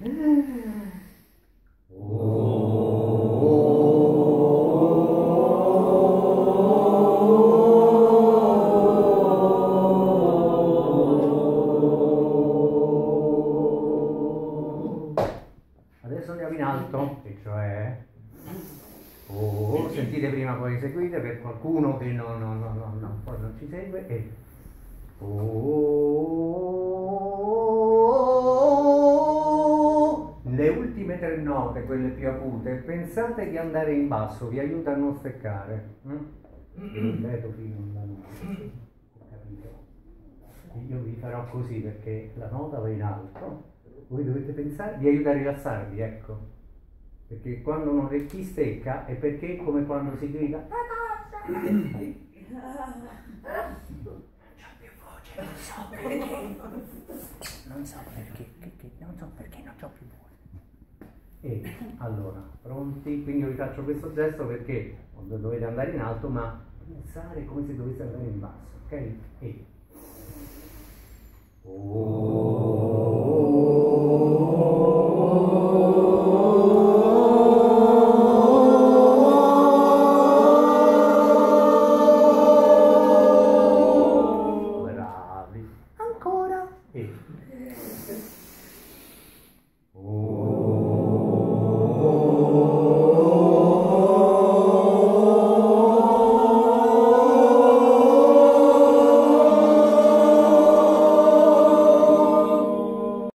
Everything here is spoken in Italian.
Adesso andiamo in alto, e cioè... Oh, sentite prima poi eseguite per qualcuno che non, non, non, non ci segue e... Oh. Le tre note, quelle più acute, pensate di andare in basso, vi aiuta a non steccare. Mm? Io ripeto fino alla ho capito? E io vi farò così perché la nota va in alto, voi dovete pensare, vi aiuta a rilassarvi, ecco. Perché quando non chi stecca è perché è come quando si grida non c'ho più voce, non so perché. Non so perché, non so perché non c'ho più voce. E allora, pronti? Quindi io vi faccio questo gesto perché dovete andare in alto, ma pensare come se doveste andare in basso, ok? E. Bravi. Ancora. E.